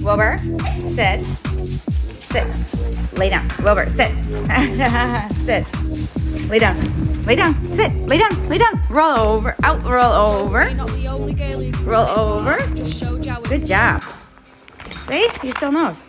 Wilbur, sit. Sit. Lay down. Wilbur, sit. sit. Lay down. Lay down. Sit. Lay down. Lay down. Roll over. Out. Roll over. Roll over. Good job. See? He still knows.